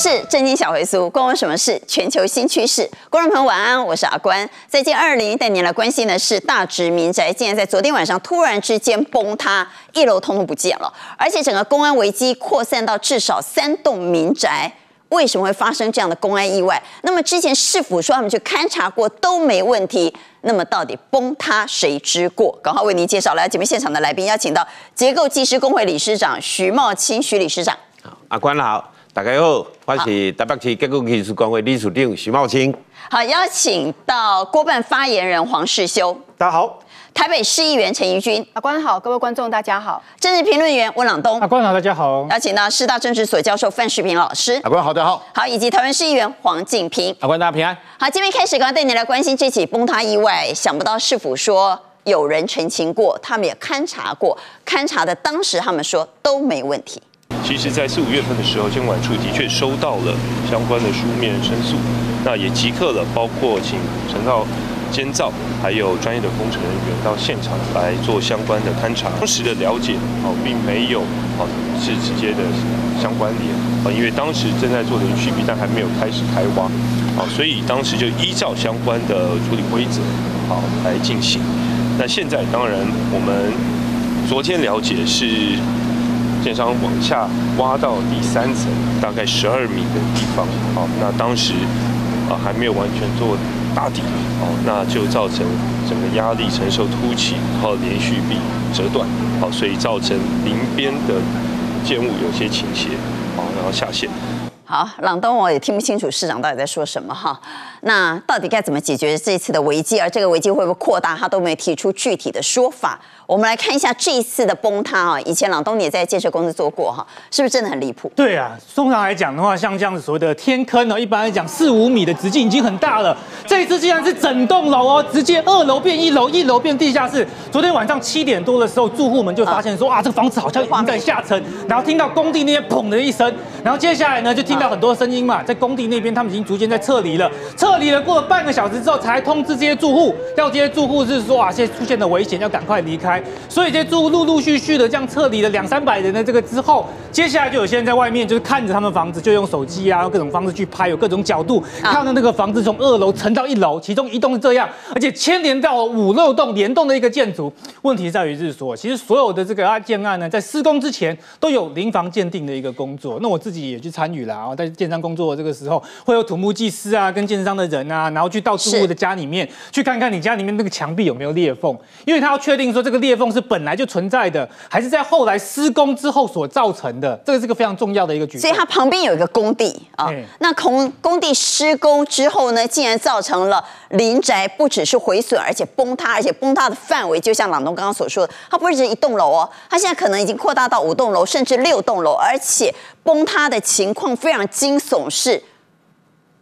事？震惊小回苏，关我什么事？全球新趋势，观众朋友晚安，我是阿关。在近二零带您来关心的是大直民宅，竟然在昨天晚上突然之间崩塌，一楼通通不见了，而且整个公安危机扩散到至少三栋民宅。为什么会发生这样的公安意外？那么之前市府说他们去勘察过都没问题，那么到底崩塌谁之过？刚好为您介绍来节目现场的来宾，邀请到结构技师工会理事长徐茂清徐理事长。好阿关好，大家好，我是台北市结构技术工会理事长徐茂清。好，邀请到郭办发言人黄世修。大家好。台北市议员陈怡君，阿官好，各位观众大家好。政治评论员温朗东，阿官好，大家好。邀请到师大政治所教授范世平老师，阿官好，大家好。好，以及台湾市议员黄景平，阿官大家平安。好，今天开始，刚刚带你来关心这起崩塌意外，想不到市府说有人澄清过，他们也勘察过，勘察的当时他们说都没问题。其实，在四五月份的时候，监管处的确收到了相关的书面申诉，那也即刻了，包括请陈浩。监造还有专业的工程人员到现场来做相关的勘察，当时的了解哦，并没有哦是直接的相关联啊，因为当时正在做连续壁，但还没有开始开挖，好，所以当时就依照相关的处理规则好来进行。那现在当然我们昨天了解是建商往下挖到第三层，大概十二米的地方，好，那当时啊还没有完全做。打底哦，那就造成整个压力承受凸起，然后连续壁折断，好，所以造成临边的建物有些倾斜，好，然后下陷。好，朗东我也听不清楚市长到底在说什么哈。那到底该怎么解决这一次的危机？而这个危机会不会扩大？他都没有提出具体的说法。我们来看一下这一次的崩塌啊！以前朗东你也在建设公司做过哈，是不是真的很离谱？对啊，通常来讲的话，像这样子所谓的天坑呢，一般来讲四五米的直径已经很大了。这一次竟然是整栋楼哦，直接二楼变一楼，一楼变地下室。昨天晚上七点多的时候，住户们就发现说啊，这个房子好像已经在下沉，然后听到工地那边砰的一声，然后接下来呢就听到很多声音嘛，在工地那边他们已经逐渐在撤离了，撤撤离了过了半个小时之后才通知这些住户，要这些住户是说啊，现在出现了危险，要赶快离开。所以这些住户陆陆续续的这样撤离了两三百人的这个之后，接下来就有些人在外面就是看着他们房子，就用手机啊各种方式去拍，有各种角度看到那个房子从二楼沉到一楼，其中一栋是这样，而且牵连到五六栋联动的一个建筑。问题在于是说，其实所有的这个案建案呢，在施工之前都有临房鉴定的一个工作。那我自己也去参与了啊，在建商工作的这个时候，会有土木技师啊跟建商人啊，然后去到住户的家里面去看看你家里面那个墙壁有没有裂缝，因为他要确定说这个裂缝是本来就存在的，还是在后来施工之后所造成的，这个是个非常重要的一个举动。所以它旁边有一个工地啊，那工工地施工之后呢，竟然造成了林宅不只是毁损，而且崩塌，而且崩塌的范围就像朗东刚刚所说的，它不是只一栋楼哦，它现在可能已经扩大到五栋楼，甚至六栋楼，而且崩塌的情况非常惊悚，是。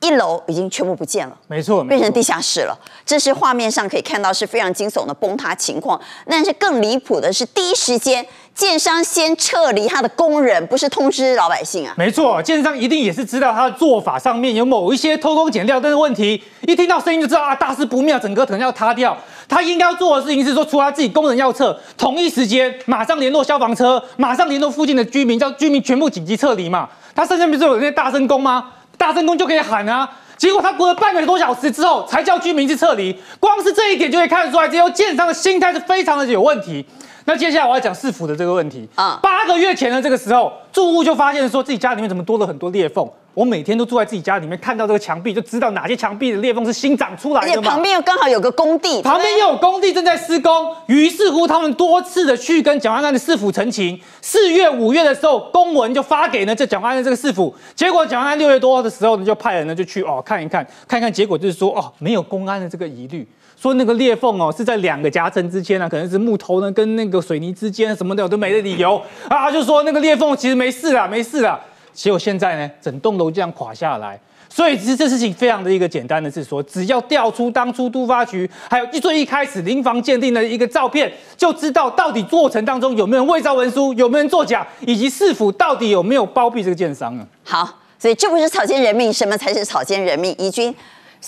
一楼已经全部不见了，没错，变成地下室了。这是画面上可以看到是非常惊悚的崩塌情况。但是更离谱的是，第一时间建商先撤离他的工人，不是通知老百姓啊？没错，建商一定也是知道他的做法上面有某一些偷工减料，但是问题一听到声音就知道啊，大事不妙，整个可能要塌掉。他应该要做的事情是说，除了自己工人要撤，同一时间马上联络消防车，马上联络附近的居民，叫居民全部紧急撤离嘛。他身上不是有那些大声工吗？大声公就可以喊啊，结果他过了半个多小时之后才叫居民去撤离，光是这一点就可以看得出来，这些建商的心态是非常的有问题。那接下来我要讲市府的这个问题啊，八个月前的这个时候，住户就发现说自己家里面怎么多了很多裂缝。我每天都住在自己家里面，看到这个墙壁就知道哪些墙壁的裂缝是新长出来的。而且旁边又刚好有个工地，旁边又有工地正在施工。于是乎，他们多次的去跟蒋万安的市府澄清。四月、五月的时候，公文就发给呢这蒋万安这个市府。结果蒋万安六月多的时候呢，就派人呢就去哦看一看，看看结果就是说哦没有公安的这个疑虑，说那个裂缝哦是在两个夹层之间啊，可能是木头呢跟那个水泥之间什么的都没的理由啊，就说那个裂缝其实没事啦，没事啦。结果现在呢，整栋楼这样垮下来，所以其实这事情非常的一个简单的是说，只要调出当初都发局还有最一开始临房鉴定的一个照片，就知道到底过程当中有没有伪造文书，有没有作假，以及市府到底有没有包庇这个建商啊。好，所以这不是草菅人命，什么才是草菅人命？宜君，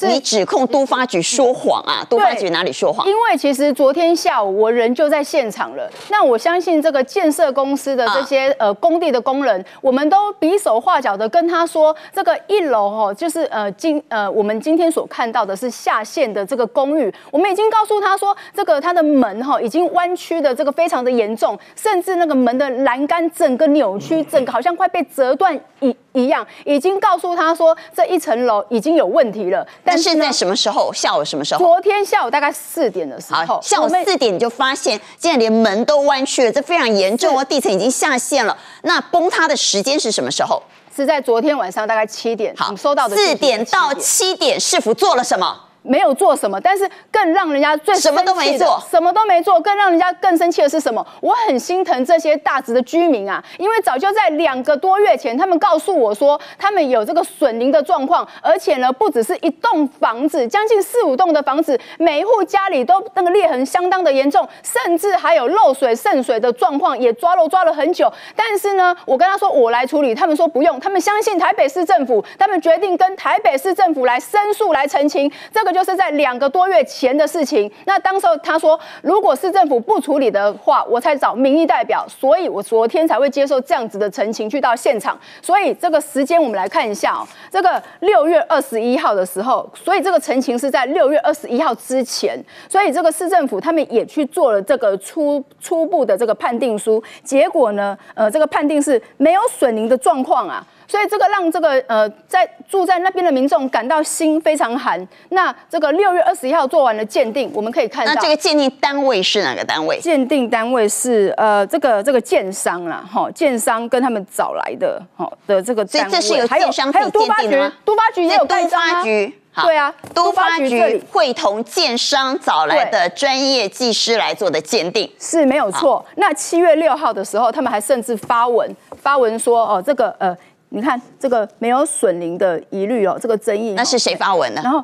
你指控都发局说谎啊？都发局哪里说谎？因为其实昨天下午我人就在现场了，那我相信这个建设公司的这些、呃工地的工人，我们都比手画脚的跟他说，这个一楼哦，就是呃今呃我们今天所看到的是下线的这个公寓，我们已经告诉他说，这个它的门哈、已经弯曲的这个非常的严重，甚至那个门的栏杆整个扭曲，整个好像快被折断一一样，已经告诉他说这一层楼已经有问题了，但是在什么时候？下午什么时候？昨天下午大概四点的时候，，下午四点你就发现，竟然连门都弯曲了，这非常严重哦，地层已经下陷了。那崩塌的时间是什么时候？是在昨天晚上大概七点，好，收到的四点到7点七点，市府做了什么？没有做什么，但是更让人家最什么都没做什么都没做，更让人家更生气的是什么？我很心疼这些大直的居民啊，因为早就在两个多月前，他们告诉我说，他们有这个损林的状况，而且呢，不只是一栋房子，将近四五栋的房子，每一户家里都那个裂痕相当的严重，甚至还有漏水渗水的状况，也抓漏抓了很久。但是呢，我跟他说我来处理，他们说不用，他们相信台北市政府，他们决定跟台北市政府来申诉来澄清，这个就是在两个多月前的事情。那当时候他说，如果市政府不处理的话，我才找民意代表，所以我昨天才会接受这样子的澄清，去到现场。所以这个时间我们来看一下哦，这个六月二十一号的时候，所以这个澄清是在六月二十一号之前，所以这个市政府他们也去做了这个初初步的这个判定书，结果呢，呃，这个判定是没有损林的状况啊。所以这个让这个呃在住在那边的民众感到心非常寒。那这个六月二十一号做完了鉴定，我们可以看到那这个鉴定单位是哪个单位？鉴定单位是呃这个这个建商啦，哈，建商跟他们找来的，哈的这个所以单位，这是由还有建商还有都发局都发局也有盖都章啊发局。对啊都都发发局会同建商找来的专业技师来做的鉴定。是没有错。那七月六号的时候，他们还甚至发文发文说，哦，这个呃，你看这个没有损林的疑虑哦，这个争议哦。那是谁发文的？然后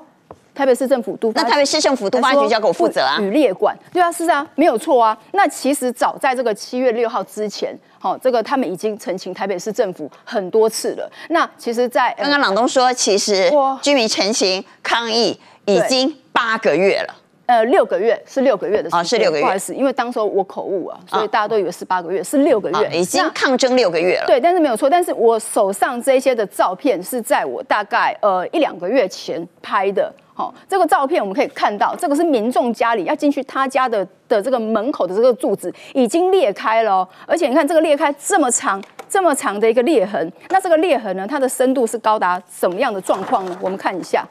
台北市政府都那台北市政府都发局就要给我负责啊与列管，对啊，是啊，没有错啊。那其实早在这个七月六号之前，好、这个他们已经澄清台北市政府很多次了。那其实在，呃刚刚朗东说，其实居民陈情抗议已经八个月了。呃，六个月是六个月的时间，哦是六个月不好意思，因为当时候我口误啊，所以大家都以为是八个月，是六个啊月，已经抗争六个月了。对，但是没有错。但是我手上这些的照片是在我大概呃一两个月前拍的。好、这个照片我们可以看到，这个是民众家里要进去他家的的这个门口的这个柱子已经裂开了、哦，而且你看这个裂开这么长。这么长的一个裂痕，那这个裂痕呢，它的深度是高达什么样的状况呢？我们看一下，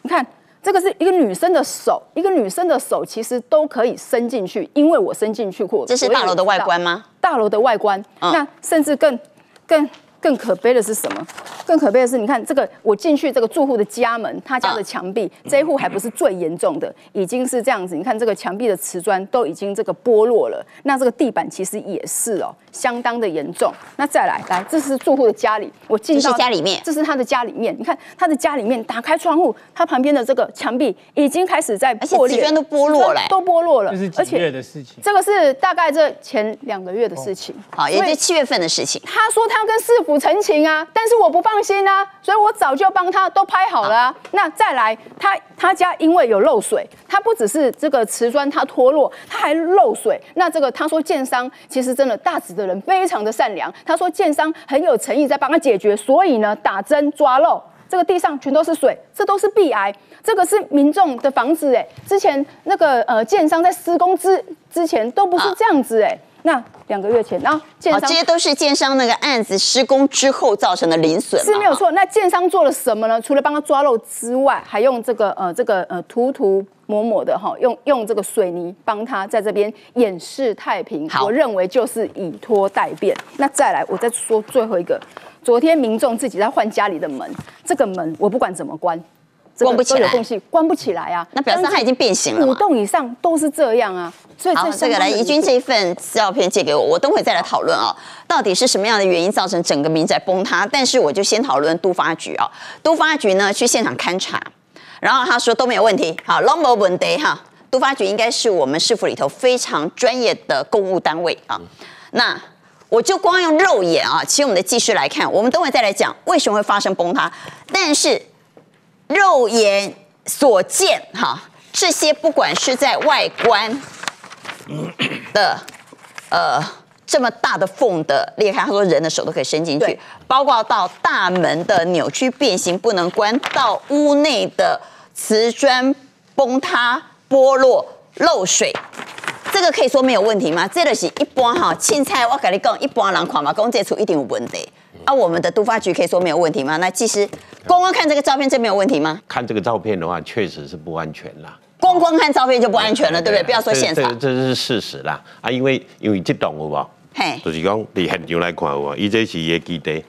你看这个是一个女生的手，一个女生的手其实都可以伸进去，因为我伸进去过。这是大楼的外观吗？大楼的外观。嗯那甚至更更更可悲的是什么？更可悲的是，你看这个，我进去这个住户的家门，他家的嗯墙壁，这一户还不是最严重的，已经是这样子。你看这个墙壁的瓷砖都已经这个剥落了，那这个地板其实也是哦，相当的严重。那再来，来，这是住户的家里，我进这到家里面这是他的家里面。你看他的家里面，打开窗户，他旁边的这个墙壁已经开始在破裂，瓷砖都剥落了都剥落了，这是而几月且的事情？这个是大概这前两个月的事情。好，也就七月份的事情。他说他跟市府澄清啊，但是我不放心啊，所以我早就帮他都拍好了啊。那再来，他他家因为有漏水，他不只是这个瓷砖它脱落，他还漏水。那这个他说建商其实真的大直的人非常的善良，他说建商很有诚意在帮他解决，所以呢打针抓漏。这个地上全都是水，这都是壁癌，这个是民众的房子哎。之前那个呃建商在施工之之前都不是这样子哎。那两个月前，然后建好，商这些都是建商那个案子施工之后造成的零损。是没有错。那建商做了什么呢？除了帮他抓漏之外，还用这个呃这个呃涂涂抹抹的哈，用用这个水泥帮他在这边掩饰太平。好我认为就是以拖代变。那再来，我再说最后一个，昨天民众自己在换家里的门，这个门我不管怎么关。这个关不起来都有缝隙，关不起来啊！那表示它已经变形了五栋以上都是这样啊，所以好，这这个来，相当的怡君这一份照片借给我，我等会再来讨论啊，到底是什么样的原因造成整个民宅崩塌？但是我就先讨论都发局啊，都发局呢去现场勘查，然后他说都没有问题，好 l o n g o n day 哈，都发局应该是我们市府里头非常专业的公务单位啊，那。我就光用肉眼啊，请我们的技师来看，我们等会再来讲为什么会发生崩塌。但是肉眼所见哈，这些不管是在外观 的呃这么大的缝的裂开，他说人的手都可以伸进去，包括到大门的扭曲变形不能关，到屋内的瓷砖崩塌剥落漏水。这个可以说没有问题吗？这个是一般哈，青菜我跟你讲，一般人看嘛，讲这处一定有问题。啊，我们的都发局可以说没有问题吗？那其实光光看这个照片，这没有问题吗？看这个照片的话，确实是不安全啦。光光看照片就不安全了，对不对？不要说现场，这这是事实啦。啊，因为因为这栋有无？嘿，就是讲你现场来看有无？伊这是伊的基地，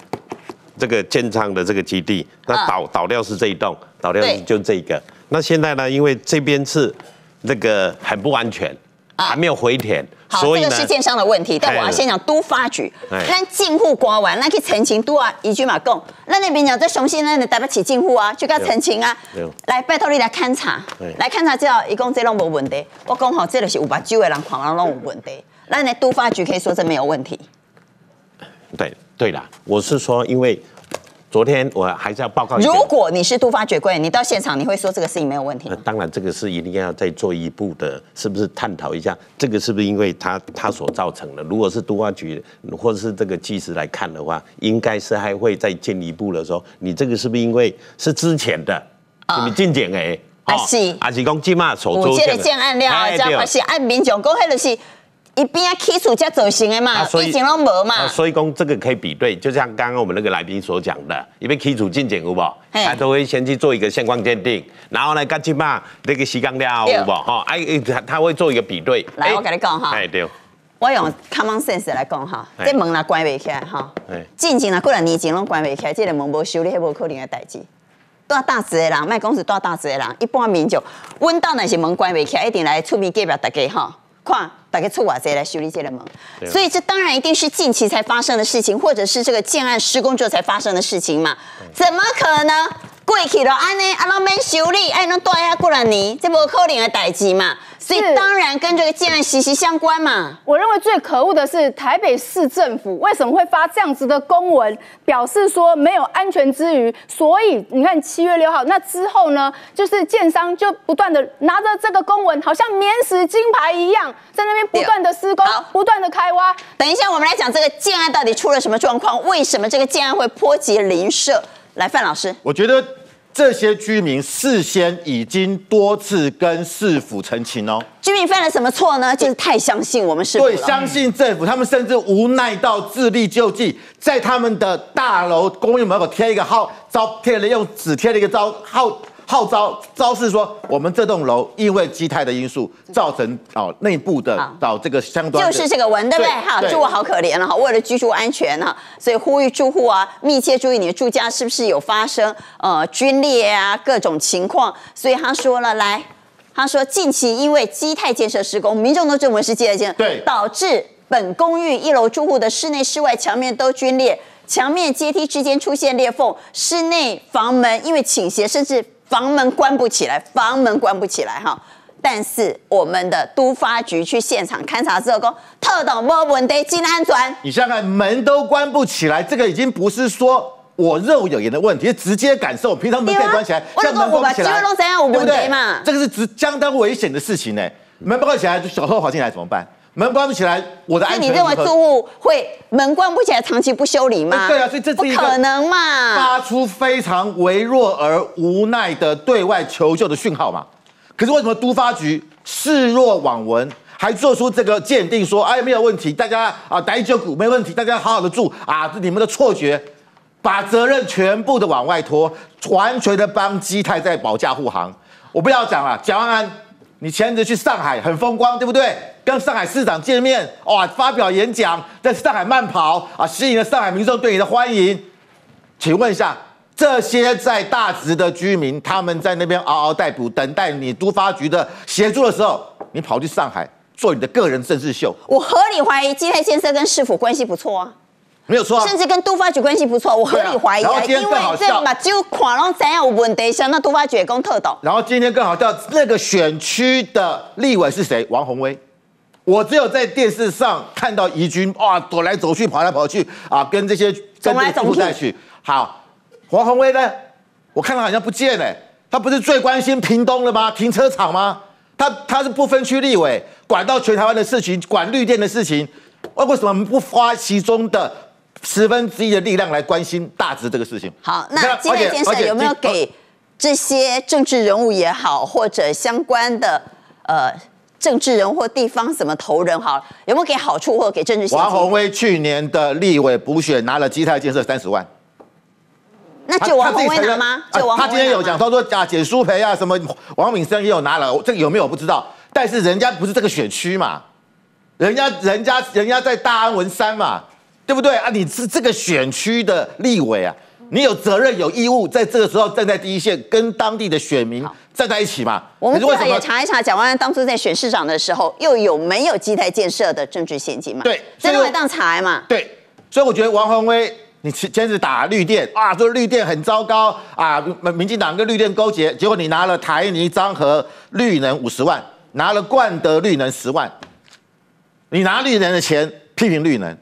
这个建仓的这个基地，那啊倒倒掉是这一栋，倒掉是就这个。那现在呢，因为这边是那个很不安全，啊还没有回填，好，所以这个是建商的问题，但我要哎先讲都发局，哎。咱进户刮完，那去澄清都啊，一句嘛讲，那那边讲这雄心，咱的台北起进户啊，就该澄清啊。来拜托你来勘察，来勘察之后，一共这拢无问题，我讲吼，这就是有目睭的人看完拢有问题，咱的都发局可以说这没有问题，对对啦，我是说，因为昨天我还是要报告。如果你是督发局官员，你到现场你会说这个事情没有问题吗？那当然，这个是一定要再做一步的，是不是探讨一下这个是不是因为他他所造成的？如果是督发局或者是这个技师来看的话，应该是还会再进一步的说，你这个是不是因为是之前的，啊是不是进检诶？啊是还是讲今嘛所有这个出的建案了，哎对这样是按民众讲，迄就是一边啊起诉才造成的嘛啊，所以以前拢无嘛啊，所以讲这个可以比对，就像刚刚我们那个来宾所讲的，因为起诉进检有无？嘿他都会先去做一个相关鉴定，然后呢，干起嘛那个时间了有无？哈，哎，他他会做一个比对。来哎我跟你讲哈哎，对，我用 common sense 来讲哈，哎这门若关袂起来哈哎，进前若几若年前拢关袂起来，这个门无修理，迄无可能的代志。大大直的人，卖讲是大大直的人，一般民众，阮兜若是门关袂起来，一定来出面隔壁大家哈，看大家出瓦贼来修理这个门。所以这当然一定是近期才发生的事情，或者是这个建案施工之后才发生的事情嘛？怎么可能过去了安尼啊，拢免修理，哎，拢待遐几若年，这无可能的代志嘛？所以是当然跟这个建案息息相关嘛。我认为最可恶的是台北市政府为什么会发这样子的公文，表示说没有安全之余，所以你看七月六号那之后呢，就是建商就不断的拿着这个公文，好像免死金牌一样，在那边不断的施工，不断的开挖。等一下，我们来讲这个建案到底出了什么状况？为什么这个建案会波及邻舍？来，范老师，我觉得这些居民事先已经多次跟市府澄清哦，居民犯了什么错呢？就是太相信我们市府对，相信政府，他们甚至无奈到自力救济，在他们的大楼公寓门口贴一个号招，贴了用纸贴了一个招号号召招示说，我们这栋楼因为基态的因素造成哦内部的好到这个相关就是这个文，对不对？哈，住户好可怜了哈，为了居住安全哈，所以呼吁住户啊，密切注意你的住家是不是有发生呃龟裂啊各种情况。所以他说了，来，他说近期因为基泰建设施工，民众都认为是基泰建设，对导致本公寓一楼住户的室内室外墙面都龟裂，墙面阶梯之间出现裂缝，室内房门因为倾斜，甚至房门关不起来，房门关不起来哈。但是我们的都发局去现场勘察之后，说特等没问题，进安全。你想想看，门都关不起来，这个已经不是说我肉眼的问题，是直接感受。平常门可以关起来，对啊像门关不起来，我就说我把肌肉都怎样有问题对不对嘛这个是直相当危险的事情呢。门不关起来，就小偷跑进来怎么办？门关不起来，我的那你安全如何认为住户会门关不起来，长期不修理吗？哎对啊所以这是不可能嘛。发出非常微弱而无奈的对外求救的讯号嘛？可是为什么都发局视若罔闻，还做出这个鉴定说，哎，没有问题，大家啊，打一九股没问题，大家好好的住啊，这你们的错觉，把责任全部的往外拖，完全的帮基泰在保驾护航。我不要讲了，蒋万安，你前阵子去上海很风光，对不对？跟上海市长见面，哇，发表演讲，在上海慢跑啊，吸引了上海民众对你的欢迎。请问一下，这些在大直的居民，他们在那边嗷嗷待哺，等待你都发局的协助的时候，你跑去上海做你的个人政治秀，我合理怀疑基泰先生跟市府关系不错啊，没有错、啊。甚至跟都发局关系不错，我合理怀疑啊，啊然后今天因为更好笑这嘛只有看拢怎样有问题，像那都发局也讲特懂。然后今天更好笑，那个选区的立委是谁？王宏威。我只有在电视上看到宜君哇走来走去、跑来跑去啊，跟这些跟这个走来走去。好，黄宏威呢？我看他好像不见了。他不是最关心屏东了吗？停车场吗？他他是不分区立委，管到全台湾的事情，管绿电的事情，为为什么不花其中的十分之一的力量来关心大直这个事情？好，那基泰建设而且有没有给这些政治人物也好，或者相关的呃政治人或地方什么投人好，有没有给好处或者给政治现王宏？威去年的立委补选拿了基泰建设三十万，那就王宏威拿吗？啊就王他今天有讲，他说啊，简书培啊，什么王敏生也有拿了，这个有没有我不知道，但是人家不是这个选区嘛，人家人家人家在大安文山嘛，对不对啊？你是这个选区的立委啊，你有责任有义务在这个时候站在第一线，跟当地的选民站在一起嘛。我们如果也查一查，蒋万安当初在选市长的时候，又有没有基台建设的政治现金嘛？对所以这都来当查嘛。对，所以我觉得王宏威，你前前次打绿电啊，说绿电很糟糕啊，民民进党跟绿电勾结，结果你拿了台泥、彰和绿能五十万，拿了冠德绿能十万，你拿绿能的钱批评绿能，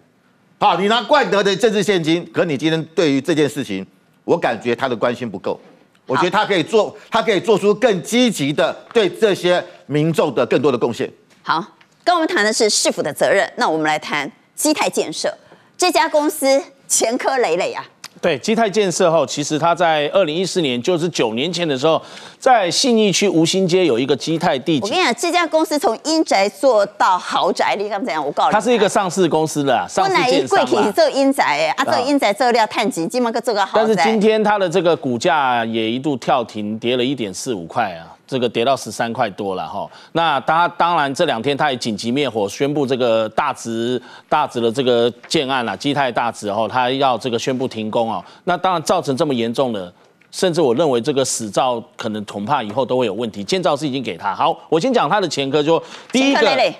好，你拿冠德的政治现金，可你今天对于这件事情，我感觉他的关心不够。我觉得他可以做，他可以做出更积极的对这些民众的更多的贡献。好，跟我们谈的是市府的责任，那我们来谈基泰建设这家公司前科累累啊。对，基泰建设后，其实它在二零一四年，就是九年前的时候，在信义区吴兴街有一个基泰地我跟你，讲，这家公司从阴宅做到豪宅，你刚怎样？我告诉你，它是一个上市公司的啊上市建商嘛。做阴宅哎，啊，做阴宅做料探级，今嘛个做个豪宅。但是今天它的这个股价也一度跳停，跌了一点四五块啊，这个跌到十三块多了哈。那它当然这两天他也紧急灭火，宣布这个大直大直的这个建案啊，基泰大直后，它要这个宣布停工哦。那当然造成这么严重的。甚至我认为这个死造可能恐怕以后都会有问题。建造是已经给他好，我先讲他的前科，就第一个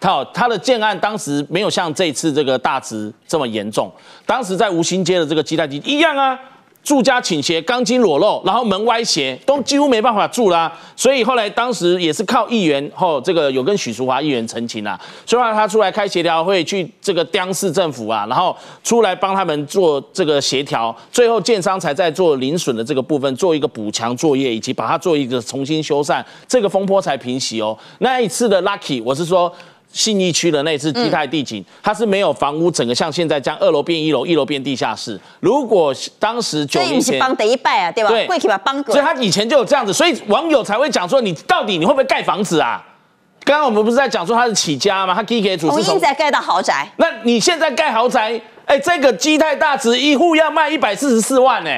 他他的建案当时没有像这次这个大直这么严重，当时在吴兴街的这个基泰地一样啊。住家倾斜，钢筋裸露，然后门歪斜，都几乎没办法住啦。所以后来当时也是靠议员后这个有跟许淑华议员澄清啦，所以后来他出来开协调会，去这个刁市政府啊，然后出来帮他们做这个协调，最后建商才在做零损的这个部分做一个补强作业，以及把它做一个重新修缮，这个风波才平息哦。那一次的 lucky，我是说。信义区的那次基泰地景，它是没有房屋，整个像现在这样二楼变一楼，一楼变地下室。如果当时九所以年前，你是帮第一拜啊，对吧？对贵体把帮所以他以前就有这样子，所以网友才会讲说，你到底你会不会盖房子啊？刚刚我们不是在讲说他是起家吗？他 K 主从是从阴宅盖到豪宅，那你现在盖豪宅，哎，这个基泰大值一户要卖一百四十四万呢、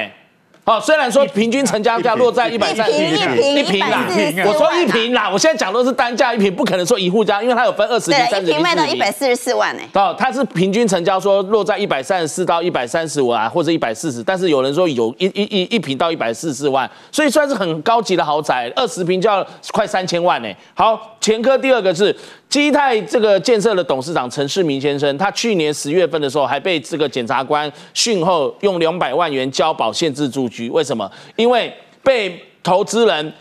好，虽然说平均成交价落在一百三一平一平啦我说一平啦，我现在讲都是单价一平，不可能说一户家，因为它有分二十平、对，三十平、一平卖到40平一百四十四万呢。哦，它是平均成交说落在一百三十四到一百三十五啊，或者一百四十，但是有人说有一一一一平到一百四十四万，所以算是很高级的豪宅，二十平就要快三千万呢。好，前科第二个是基泰这个建设的董事长陈世明先生，他去年十月份的时候还被这个检察官讯后用两百万元交保限制住居，为什么？因为被投资人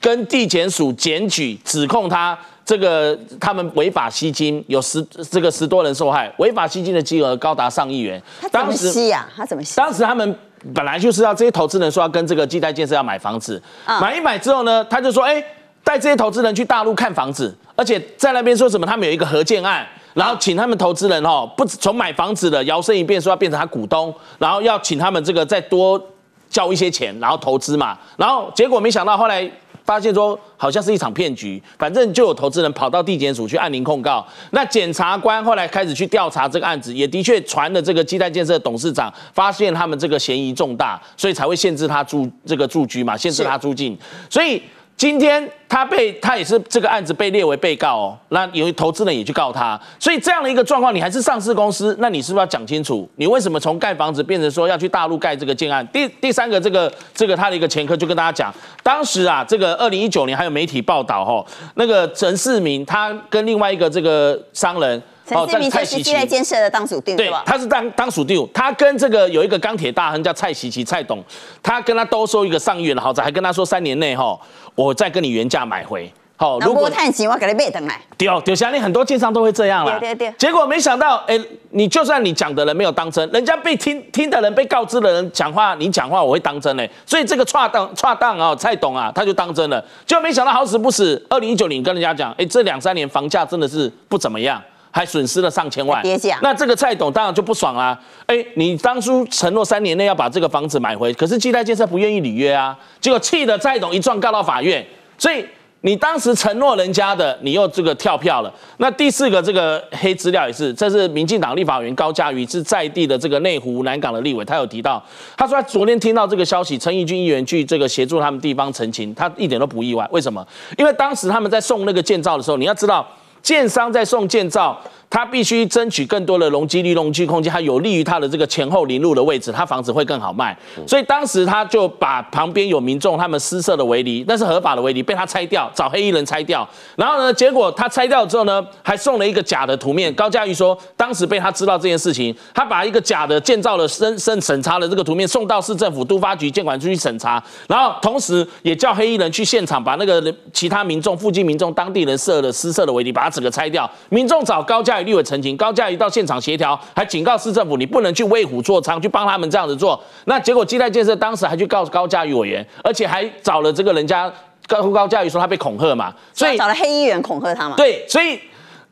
跟地检署检举指控他这个他们违法吸金，有十这个十多人受害，违法吸金的金额高达上亿元。他怎么吸呀？他怎么吸？当时他们本来就是要这些投资人说要跟这个基泰建设要买房子，嗯买一买之后呢，他就说，哎，带这些投资人去大陆看房子，而且在那边说什么他们有一个合建案。然后请他们投资人哦，不止从买房子的摇身一变说要变成他股东，然后要请他们这个再多交一些钱，然后投资嘛。然后结果没想到后来发现说好像是一场骗局，反正就有投资人跑到地检署去按铃控告。那检察官后来开始去调查这个案子，也的确传了这个基泰建设董事长发现他们这个嫌疑重大，所以才会限制他住这个住居嘛，限制他出境。所以今天他被他也是这个案子被列为被告哦，那有投资人也去告他，所以这样的一个状况，你还是上市公司，那你是不是要讲清楚，你为什么从盖房子变成说要去大陆盖这个建案？第第三个这个这个他的一个前科就跟大家讲，当时啊，这个二零一九年还有媒体报道哦，那个陈世明他跟另外一个这个商人。陈世明就是基泰建设的当属定，对对吧，？他是当当属地主，他跟这个有一个钢铁大亨叫蔡奇奇蔡董，他跟他兜售一个上亿元的豪宅，还跟他说三年内哈，我再跟你原价买回。好，如果探钱我给你买等来。丢丢下，你很多建商都会这样啦。对对对。结果没想到，哎，你就算你讲的人没有当真，人家被听听的人被告知的人讲话，你讲话我会当真嘞。所以这个串当串当啊，蔡董啊，他就当真了。就没想到好死不死，二零一九年跟人家讲，哎，这两三年房价真的是不怎么样，还损失了上千万。跌价。那这个蔡董当然就不爽啦。哎，你当初承诺三年内要把这个房子买回，可是基泰建设不愿意履约啊，结果气得蔡董一状告到法院，所以。你当时承诺人家的，你又这个跳票了。那第四个这个黑资料也是，这是民进党立法委员高嘉瑜是在地的这个内湖南港的立委，他有提到，他说他昨天听到这个消息，陈义军议员去这个协助他们地方澄清，他一点都不意外。为什么？因为当时他们在送那个建造的时候，你要知道，建商在送建造。他必须争取更多的容积率、容积空间，它有利于他的这个前后邻路的位置，他房子会更好卖。所以当时他就把旁边有民众他们私设的围篱，那是合法的围篱，被他拆掉，找黑衣人拆掉。然后呢，结果他拆掉之后呢，还送了一个假的图面。高嘉瑜说，当时被他知道这件事情，他把一个假的建造的审审审查的这个图面送到市政府都发局监管处去审查，然后同时也叫黑衣人去现场把那个其他民众、附近民众、当地人设的私设的围篱，把它整个拆掉。民众找高嘉。立委澄清，高嘉瑜到现场协调，还警告市政府，你不能去为虎作伥，去帮他们这样子做。那结果基泰建设当时还去告诉高嘉瑜委员，而且还找了这个人家高高嘉瑜说他被恐吓嘛，所以找了黑议员恐吓他嘛。对，所以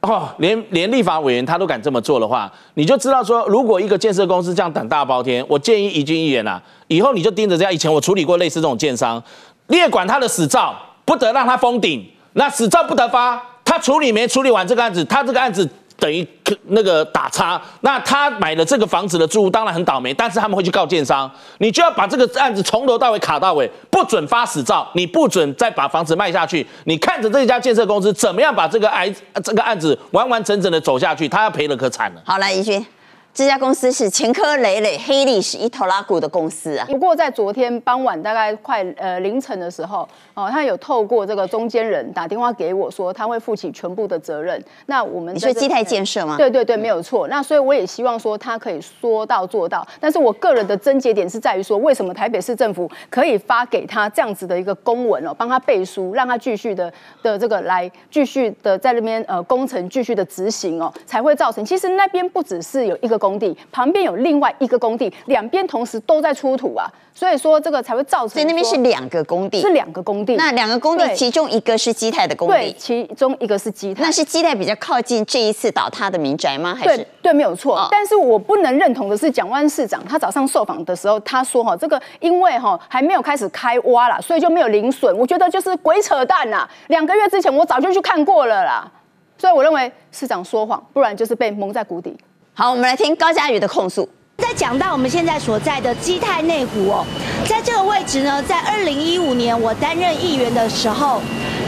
哦，连连立法委员他都敢这么做的话，你就知道说，如果一个建设公司这样胆大包天，我建议宜君议员啊，以后你就盯着这样。以前我处理过类似这种建商，你也管他的死照，不得让他封顶，那死照不得发，处理没处理完这个案子，他这个案子。等于那个打叉，那他买了这个房子的住户当然很倒霉，但是他们会去告建商，你就要把这个案子从头到尾卡到尾，不准发死照，你不准再把房子卖下去，你看着这家建设公司怎么样把这个案这个案子完完整整的走下去，他要赔了可惨了。好，来怡君。这家公司是前科累累、黑历史一头拉骨的公司啊。不过在昨天傍晚大概快呃凌晨的时候，哦，他有透过这个中间人打电话给我说，他会负起全部的责任。那我们你说基泰建设吗？对对对，没有错。那所以我也希望说他可以说到做到。但是我个人的症结点是在于说，为什么台北市政府可以发给他这样子的一个公文哦，帮他背书，让他继续的的这个来继续的在那边呃工程继续的执行哦，才会造成。其实那边不只是有一个公。工地旁边有另外一个工地，两边同时都在出土啊，所以说这个才会造成。所以那边是两个工地，是两个工地。那两个工地，其中一个是基泰的工地，其中一个是基泰。那是基泰比较靠近这一次倒塌的民宅吗？还是对，没有错。但是我不能认同的是，蒋万市长他早上受访的时候，他说哈，这个因为哈还没有开始开挖了，所以就没有零损。我觉得就是鬼扯淡呐！两个月之前我早就去看过了啦，所以我认为市长说谎，不然就是被蒙在鼓底。好，我们来听高嘉瑜的控诉。在讲到我们现在所在的基泰内湖哦，在这个位置呢，在二零一五年我担任议员的时候，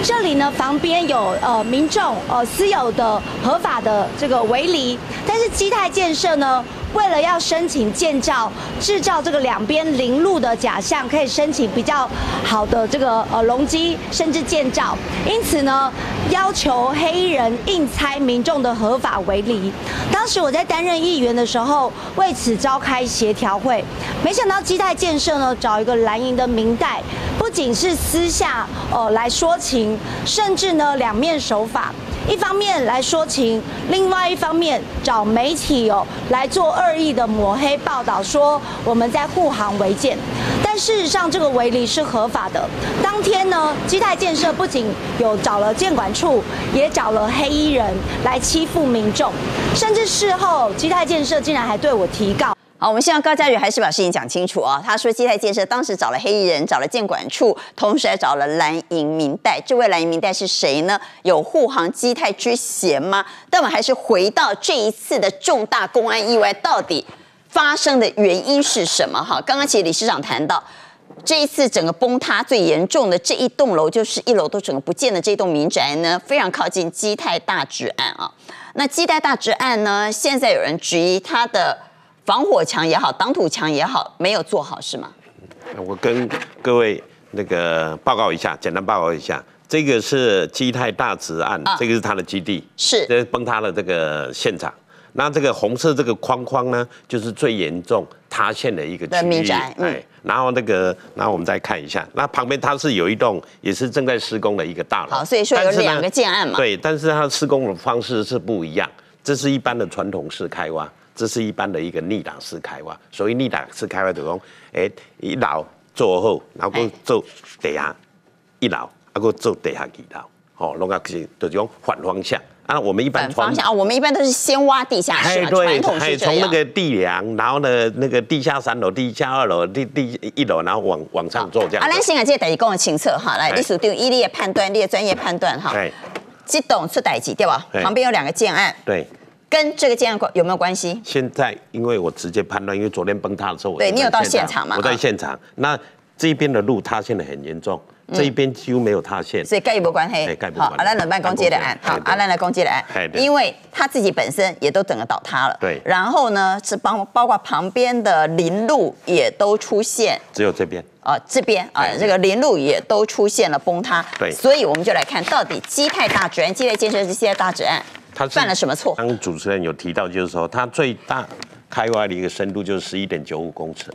这里呢旁边有呃民众呃私有的合法的这个围篱，但是基泰建设呢。为了要申请建造、制造这个两边零路的假象，可以申请比较好的这个呃容积，甚至建造。因此呢，要求黑衣人硬拆民众的合法围篱。当时我在担任议员的时候，为此召开协调会，没想到基泰建设呢找一个蓝营的明代，不仅是私下呃来说情，甚至呢两面手法。一方面来说情，另外一方面找媒体哦来做恶意的抹黑报道，说我们在护航违建。但事实上，这个违例是合法的。当天呢，基泰建设不仅有找了监管处，也找了黑衣人来欺负民众，甚至事后基泰建设竟然还对我提告。好，我们希望高嘉宇还是把事情讲清楚啊。他说基泰建设当时找了黑衣人，找了建管处，同时还找了蓝营民代。这位蓝营民代是谁呢？有护航基泰之嫌吗？但我们还是回到这一次的重大公安意外，到底发生的原因是什么？哈，刚刚其实理事长谈到，这一次整个崩塌最严重的这一栋楼，就是一楼都整个不见的这栋民宅呢，非常靠近基泰大直案啊。那基泰大直案呢，现在有人质疑它的。防火墙也好，挡土墙也好，没有做好是吗？我跟各位那个报告一下，简单报告一下，这个是基泰大直案，这个是它的基地，是这崩塌的这个现场。那这个红色这个框框呢，就是最严重塌陷的一个区的民域。宅嗯哎，然后那个，然后我们再看一下，那旁边它是有一栋也是正在施工的一个大楼。好，所以说有两个建案嘛。对，但是它施工的方式是不一样，这是一般的传统式开挖，这是一般的一个逆档式开挖。所以逆档式开挖就讲，哎，一楼做好，然后做地下一楼，啊佫做地下二楼，哦，拢啊是就是讲反方向。啊，我们一般反方向啊，我们一般都是先挖地下传，统哎，是。从那个地梁，然后呢，那个地下三楼、地下二楼、地地一楼，然后往往上做这样啊，子。咱先啊，这个代志讲的清楚哈，来，哎你属定以你的判断，你的专业判断哈，哎，这栋出代志对吧？哎旁边有两个建案，对，跟这个建案关有没有关系？现在因为我直接判断，因为昨天崩塌的时候，对你有到现场吗我在啊。现场。那这边的路塌陷的很严重，这一边几乎没有塌陷。所以跟有没关系哎跟？不好，阿兰冷办公接的案，好阿兰来攻击的案。因为他自己本身也都整个倒塌了，对。然后呢，是包包括旁边的林路也都出现。只有这边。啊、这边啊、对。这个林路也都出现了崩塌，对。所以我们就来看到底基泰大治安、基泰建设这些大治安它是犯了什么错？刚主持人有提到，就是说他最大开挖的一个深度就是十一点九五公尺，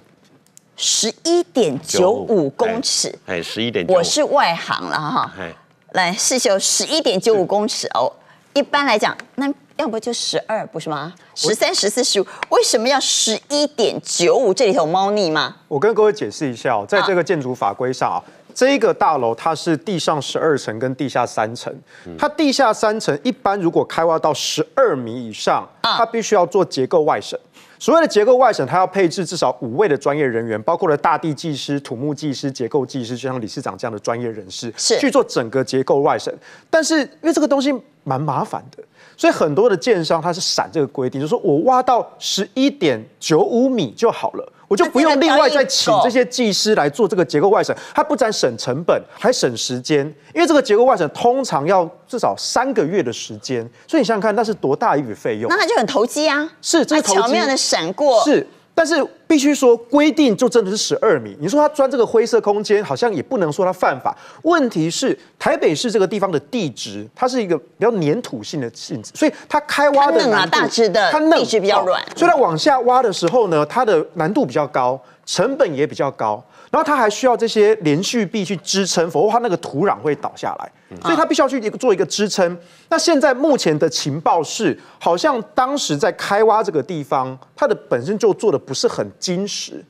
十一点九五公尺，哎，十一点。我是外行了哈。哎，来，世修十一点九五公尺哦，一般来讲，那要不就十二，不是吗？十三、十四、十五，为什么要十一点九五？这里头有猫腻吗？我跟各位解释一下哦，在这个建筑法规上啊，这一个大楼它是地上十二层跟地下三层，它地下三层一般如果开挖到十二米以上，啊它必须要做结构外审。所谓的结构外审，它要配置至少五位的专业人员，包括了大地技师、土木技师、结构技师，就像理事长这样的专业人士，是去做整个结构外审。但是因为这个东西蛮麻烦的，所以很多的建商他是闪这个规定，就是说我挖到十一点九五米就好了。我就不用另外再请这些技师来做这个结构外审，它不但省成本，还省时间。因为这个结构外审通常要至少三个月的时间，所以你想想看，那是多大一笔费用那？他就很投机啊，是这他是投机巧妙的闪过，是，但是必须说规定就真的是十二米。你说他钻这个灰色空间，好像也不能说他犯法。问题是台北市这个地方的地质，它是一个比较粘土性的性质，所以它开挖的难度大致的它嫩地质比较软哦所以它往下挖的时候呢，它的难度比较高，成本也比较高。然后它还需要这些连续壁去支撑，否则它那个土壤会倒下来，所以它必须要去做一个支撑。那现在目前的情报是，好像当时在开挖这个地方，它的本身就做的不是很坚实，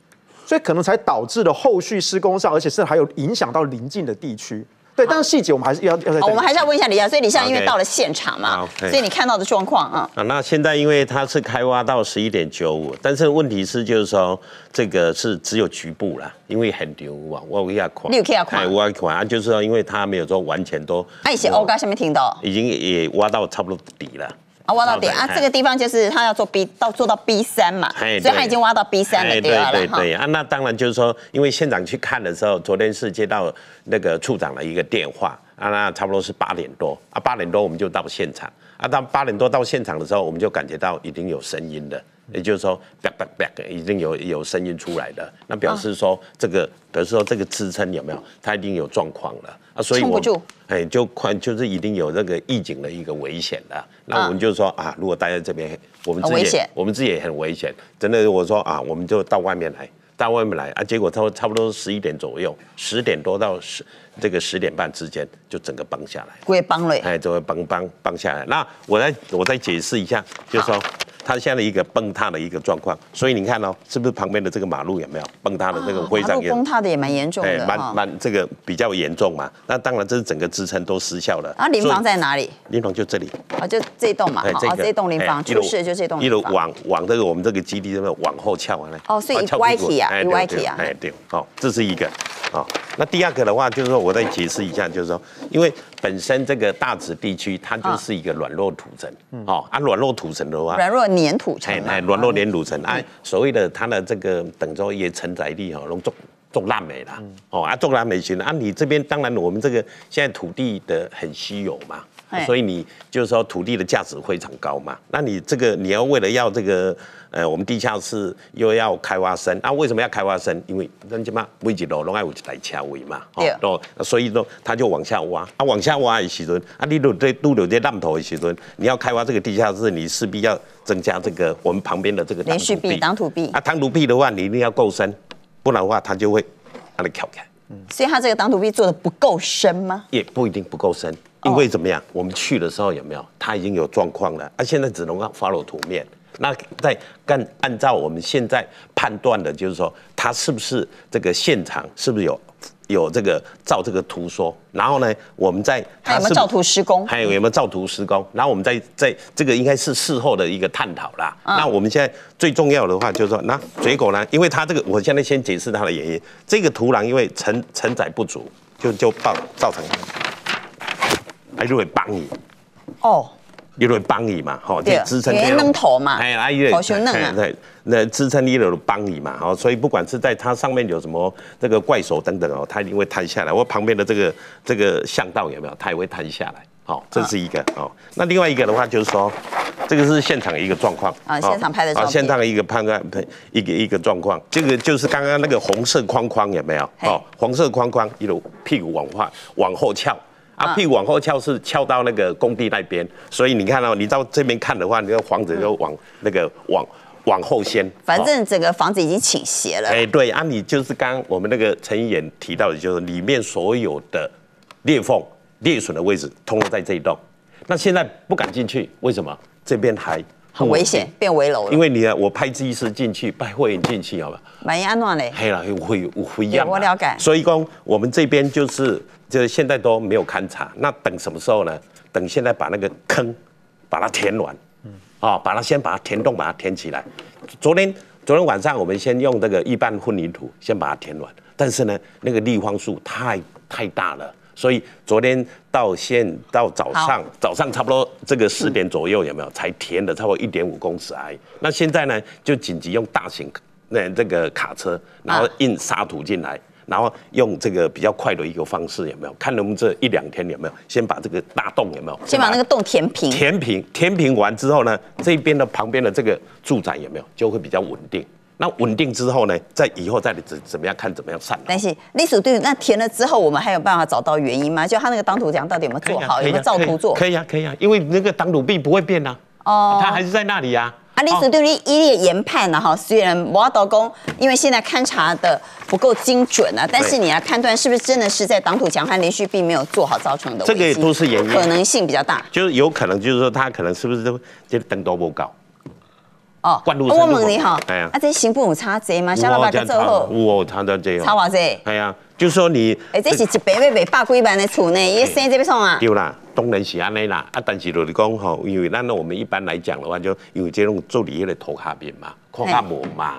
所以可能才导致了后续施工上，而且是还有影响到邻近的地区。对，但是细节我们还是要要在这里好我们还是要问一下李亚，所以李夏因为到了现场嘛所以你看到的状况啊，啊，那现在因为它是开挖到十一点九五，但是问题是就是说这个是只有局部啦，因为很牛啊，我有要看，你有去要看哎，我要看啊，就是说因为它没有说完全都，那一些欧哥下面听到已经也挖到差不多底了。啊，挖到点啊，哎这个地方就是他要做 B 到做到 B 三嘛，哎所以他已经挖到 B 三了，哎对吧？哈对对啊，那当然就是说，因为现场去看的时候，昨天是接到那个处长的一个电话啊，那差不多是八点多啊，八点多我们就到现场啊，到八点多到现场的时候，我们就感觉到已经有声音了。也就是说，叭叭叭，已经有有声音出来了，那表示说这个，表示说这个支撑有没有，它一定有状况了啊，所以我撑不住哎，就快就是一定有这个预警的一个危险了。那我们就说啊，如果待在这边，我们自己我们自己也很危险。真的，我说啊，我们就到外面来，到外面来啊，结果差差不多十一点左右，十点多到十这个十点半之间，就整个崩下来。鬼崩了，哎，就会崩崩崩下来。那我再我再解释一下，就是说它现在一个崩塌的一个状况。所以你看哦，是不是旁边的这个马路有没有崩塌的这个灰马路上也崩塌的也蛮严重哎，蛮的哈。蛮这个比较严重嘛。那当然，这是整个支撑都失效了。啊，临房在哪里？临房就这里。啊，就这栋嘛，哎好，啊这栋临房哎一路出事就这栋一路。往往这个我们这个基地这边往后翘啊，哦所以歪起啊哎对对歪起啊哎对，好，这是一个，好，那第二个的话就是说，我再解释一下，就是说，因为本身这个大直地区它就是一个软弱土层，哦，啊，软弱土层的话，软弱粘土层嘛。哎哎，软弱粘土层，啊，所谓的它的这个等于说也承载力哈，能种种烂美啦，哦啊，种烂美型啊，你这边当然我们这个现在土地的很稀有嘛。哎所以你就是说土地的价值非常高嘛。那你这个你要为了要这个呃我们地下室又要开挖深，啊为什么要开挖深？因为人家嘛每一楼拢爱有一台车位嘛，哦所以说他就往下挖，啊往下挖的时阵，啊你都在都有这烂头的时阵，你要开挖这个地下室，你势必要增加这个我们旁边的这个连续壁、挡土壁，啊挡土壁的话，你一定要够深，不然的话它就会把它翘起来。所以它这个挡土壁做的不够深吗？也不一定不够深，因为怎么样？我们去的时候有没有？它已经有状况了，啊，现在只能够 follow 图面。那在按按照我们现在判断的，就是说它是不是这个现场是不是有有这个照这个图说，然后呢，我们在还有没有照图施工？还有有没有照图施工？然后我们在在这个应该是事后的一个探讨啦。嗯那我们现在最重要的话就是说，那结果呢？因为它这个，我现在先解释它的原因。这个土壤因为承承载不足，就就造造成，哎，就会帮你，哦，因为帮你嘛，吼，对支撑因为这个扔头嘛哎，啊，因为头胸嫩啊对，那支撑力的帮你嘛，好，所以不管是在它上面有什么这个怪手等等哦，它一定会摊下来。我旁边的这个这个巷道有没有？它也会摊下来。好，这是一个哦。那另外一个的话就是说，这个是现场一个状况啊现场拍的啊，现场一个判断一个一个状况。这个就是刚刚那个红色框框有没有？哦，红色框框一路屁股往外往后翘。啊啊，屁股往后翘是翘到那个工地那边，所以你看到、你到这边看的话，你的房子就往那个往往后掀。反哦正整个房子已经倾斜了。哎、对啊，你就是刚刚我们那个陈议员提到的，就是里面所有的裂缝、裂损的位置，通通在这一栋。那现在不敢进去，为什么？这边还很危险，变危楼了。因为你啊，我派技师进去，派会员进去，好吧？万一安怎嘞？黑了会有会一样我了解所以讲，我们这边就是就是现在都没有勘察，那等什么时候呢？等现在把那个坑把它填完，嗯啊、把它先把它填洞，把它填起来。昨天昨天晚上我们先用这个一般混凝土先把它填完，但是呢，那个立方数太太大了。所以昨天到现到早上，早上差不多这个四点左右有没有才填了差不多一点五公尺而已。那现在呢，就紧急用大型那这个卡车，然后运沙土进来，然后用这个比较快的一个方式有没有？看能不能这一两天有没有先把这个大洞有没有？先把那个洞填平。填平，填平完之后呢，这边的旁边的这个住宅有没有就会比较稳定？那稳定之后呢，在以后再怎怎么样看怎么样算。但是历史对那填了之后，我们还有办法找到原因吗？就他那个当土墙到底有没有做好，有没有照图做？可以啊，可以啊，因为那个挡土壁不会变啊，哦它还是在那里啊。啊，历史对你一列研判呢，哈，虽然我导工，因为现在勘察的不够精准啊，但是你来判断是不是真的是在挡土墙和连续壁没有做好造成的这个也都是原因可能性比较大就是有可能，就是说他可能是不是都这灯都不高？哦。灌入啊我问你哈，哎呀啊，这行不有差贼吗？小老板个做好，我他的这差偌济？哎呀，就是说你哎，这是一百要卖百几万的厝呢，伊生这边送啊？对啦，当然是安尼啦。啊，但是就是讲吼，因为咱我们一般来讲的话，就因为这种做理业的头下面嘛，看较无嘛。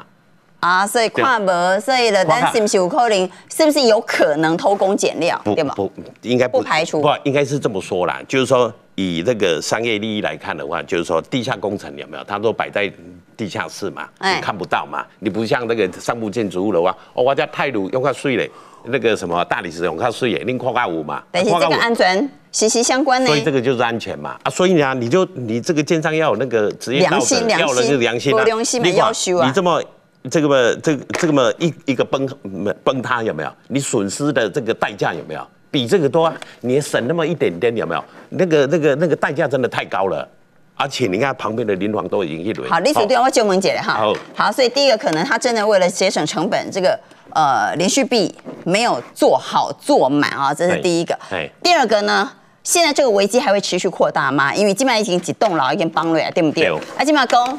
啊，所以看无，所以了，看但是不是有可能？是不是有可能偷工减料？对吗？不，应该不排除不，应该是这么说啦。就是说，以这个商业利益来看的话，就是说地下工程有没有？它都摆在地下室嘛，哎你看不到嘛。你不像那个商务建筑物的话，哦，我家泰鲁用较水嘞，那个什么大理石用较水嘞，恁看较有嘛？但是这个安全息息相关呢所。以这个就是安全嘛啊，所以呢，你就你这个建商要有那个职业道良心德，良心要有那个良心啊，良心嘛要求啊你这么这个么这个这个么一一个崩崩塌有没有？你损失的这个代价有没有？比这个多啊？你省那么一点点有没有？那个那个那个代价真的太高了，而且你看旁边的邻房都已经一轮。好，历史对哦我就问姐了哈。好好，所以第一个可能他真的为了节省成本，这个呃连续币没有做好做满啊，这是哎第一个哎。第二个呢？现在这个危机还会持续扩大吗？因为基本上已经几栋楼已经崩了呀，对不对？对啊，基本上讲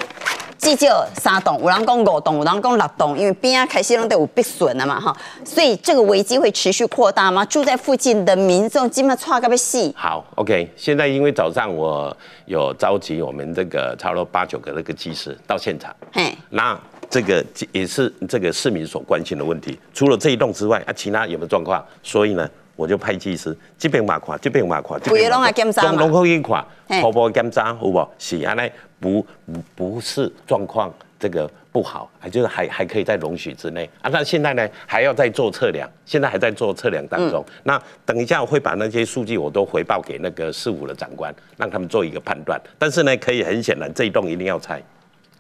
至少三栋，有人讲五栋，有人讲六栋，因为边啊开始拢都有必损了嘛哈，所以这个危机会持续扩大吗？住在附近的民众基本上差个被死。好，OK。现在因为早上我有召集我们这个差不多八九个那个技师到现场，嘿，那这个也是这个市民所关心的问题。除了这一栋之外，啊，其他有没有状况？所以呢，我就派技师这边嘛看，这边嘛看，这边嘛拢来检查嘛拢拢可以看嘿，初步检查有无？是安尼不不不是状况。这个不好，还就是还还可以在容许之内啊。那现在呢，还要再做测量，现在还在做测量当中。那等一下我会把那些数据我都回报给那个市府的长官，让他们做一个判断。但是呢，可以很显然，这一栋一定要拆，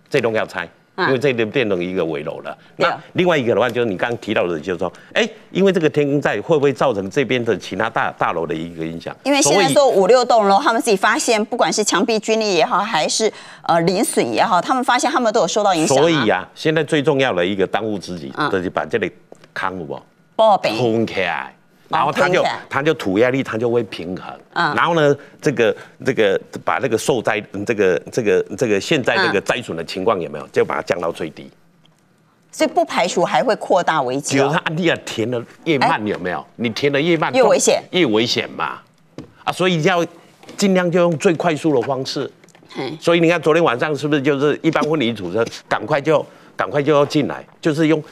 这栋要拆。因为这边变成一个围楼了。那另外一个的话，就是你刚刚提到的，就是说，哎，因为这个天空在会不会造成这边的其他大大楼的一个影响？因为现在说五六栋楼，他们自己发现，不管是墙壁皲裂也好，还是呃零损也好，他们发现他们都有受到影响。所以啊，现在最重要的一个当务之急，就是把这里康不报备通起来。然后它就它就土压力它就会平衡，嗯然后呢，这个这个把那个受灾这个这个这个现在这个灾损的情况有没有，就把它降到最低。所以不排除还会扩大危机。比如它安迪亚填的越慢有没有？你填的越慢越危险，越危险嘛。啊，所以要尽量就用最快速的方式。所以你看昨天晚上是不是就是一般婚礼组车赶快就赶快就要进来，就是用。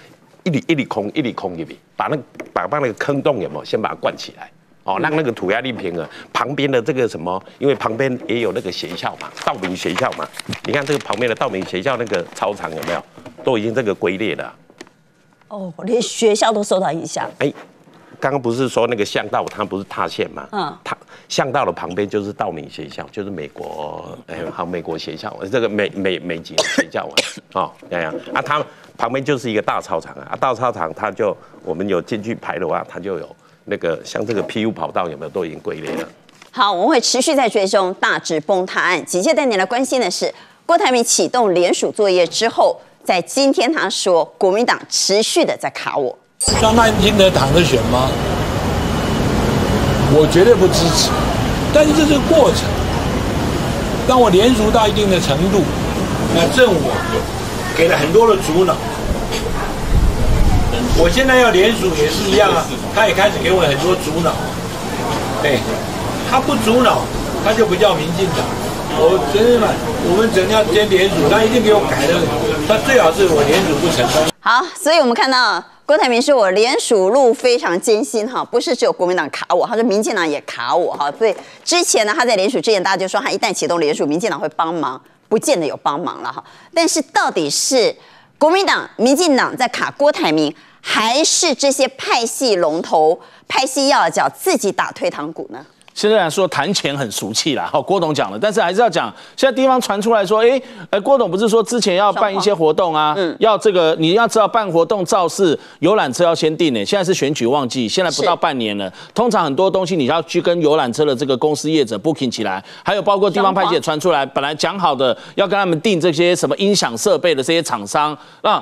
一里一里空，一里空一里，把那把把那个坑洞有没有先把它灌起来，哦，让那个土压力平衡。旁边的这个什么，因为旁边也有那个学校嘛，道明学校嘛。你看这个旁边的道明学校那个操场有没有，都已经这个龟裂了。哦，连学校都受到影响。哎，刚刚不是说那个巷道它不是塌陷吗？嗯，它巷道的旁边就是道明学校，就是美国哎，好美国学校，这个美美美籍学校啊，哦，这样啊，他。旁边就是一个大操场啊，大操场它就我们有进去排的话，它就有那个像这个 PU 跑道有没有都已经龟裂了。好，我们会持续在追踪大直崩塌案。紧接着带你来关心的是，郭台铭启动联署作业之后，在今天他说国民党持续的在卡我，张曼听得躺着选吗？我绝对不支持，但是这是个过程。当我连署到一定的程度，那正我。给了很多的阻挠，我现在要联署也是一样啊，他也开始给我很多阻挠，对，他不阻挠，他就不叫民进党。我真的嘛，我们整要先联署，他一定给我改的，他最好是我联署不成功。好，所以我们看到郭台铭说我联署路非常艰辛哈，不是只有国民党卡我，他说民进党也卡我哈，所以之前呢他在联署之前，大家就说他一旦启动联署，民进党会帮忙。不见得有帮忙了哈，但是到底是国民党、民进党在卡郭台铭，还是这些派系龙头、派系要角自己打退堂鼓呢？现在来说谈钱很俗气啦，好，郭董讲了，但是还是要讲。现在地方传出来说，哎，呃，郭董不是说之前要办一些活动啊，嗯，要这个你要知道办活动造势游览车要先订呢。现在是选举旺季，现在不到半年了，通常很多东西你要去跟游览车的这个公司业者 booking 起来，还有包括地方派系也传出来，本来讲好的要跟他们订这些什么音响设备的这些厂商，那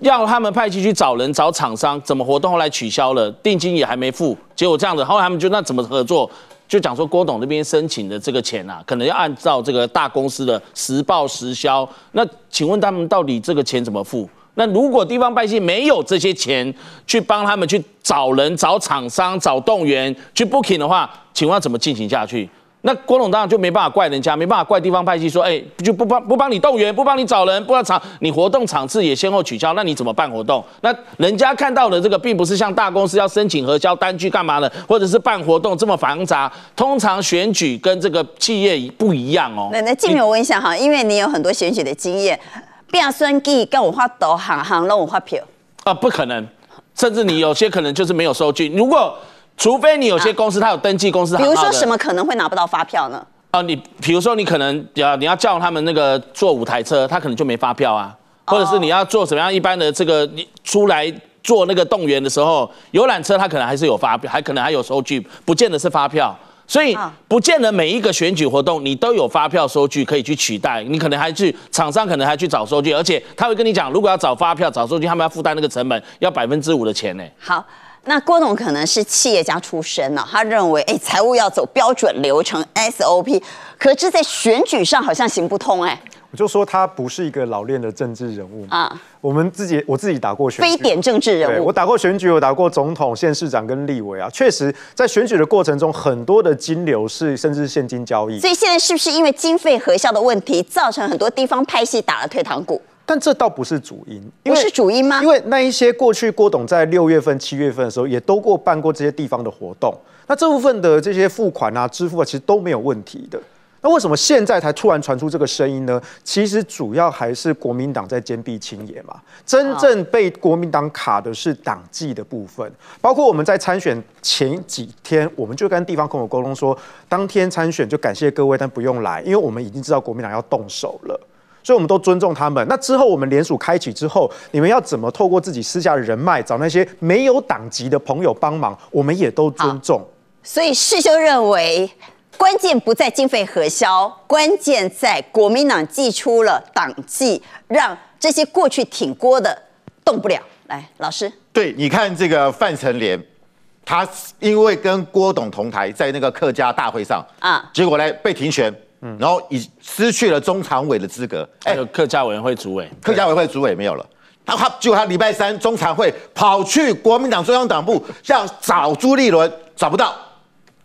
要他们派系去找人找厂商，怎么活动后来取消了，定金也还没付，结果这样子，后来他们就那怎么合作？就讲说郭董那边申请的这个钱啊，可能要按照这个大公司的实报实销。那请问他们到底这个钱怎么付？那如果地方派系没有这些钱去帮他们去找人、找厂商、找动员去 booking 的话，请问要怎么进行下去？那郭董当然就没办法怪人家，没办法怪地方派系说，哎，就不帮不帮你动员，不帮你找人，不要场你活动场次也先后取消，那你怎么办活动？那人家看到的这个并不是像大公司要申请核销单据干嘛的，或者是办活动这么繁杂。通常选举跟这个企业不一样哦。那那静友问一下哈，因为你有很多选举的经验，变算计跟我发抖，行行让我发票啊，不可能，甚至你有些可能就是没有收据，如果。除非你有些公司它有登记公司，比如说什么可能会拿不到发票呢？啊，你比如说你可能要你要叫他们那个坐五台车，他可能就没发票啊，或者是你要做什么样一般的这个你出来做那个动员的时候，游览车他可能还是有发票，还可能还有收据，不见得是发票，所以不见得每一个选举活动你都有发票收据可以去取代，你可能还去厂商可能还去找收据，而且他会跟你讲，如果要找发票找收据，他们要负担那个成本，要百分之五的钱呢。好。那郭董可能是企业家出身呢，他认为，哎，财务要走标准流程 SOP，可是，在选举上好像行不通，哎。我就说他不是一个老练的政治人物啊。我们自己，我自己打过选，非典政治人物。我打过选举，我打过总统、县市长跟立委啊。确实，在选举的过程中，很多的金流是甚至现金交易。所以现在是不是因为经费核销的问题，造成很多地方派系打了退堂鼓？但这倒不是主因，不是主因吗？因为那一些过去郭董在六月份、七月份的时候，也都过办过这些地方的活动，那这部分的这些付款啊、支付啊，其实都没有问题的。那为什么现在才突然传出这个声音呢？其实主要还是国民党在坚壁清野嘛。真正被国民党卡的是党纪的部分，包括我们在参选前几天，我们就跟地方空有沟通说，当天参选就感谢各位，但不用来，因为我们已经知道国民党要动手了，所以我们都尊重他们。那之后我们联署开启之后，你们要怎么透过自己私下的人脉找那些没有党籍的朋友帮忙，我们也都尊重。所以世修认为。关键不在经费核销，关键在国民党寄出了党纪，让这些过去挺郭的动不了。来，老师，对，你看这个范成廉，他因为跟郭董同台，在那个客家大会上啊，结果呢被停权，然后已失去了中常委的资格。哎，客家委员会主委，客家委员会主委没有了。他他结果他礼拜三中常会跑去国民党中央党部，要找朱立伦，找不到。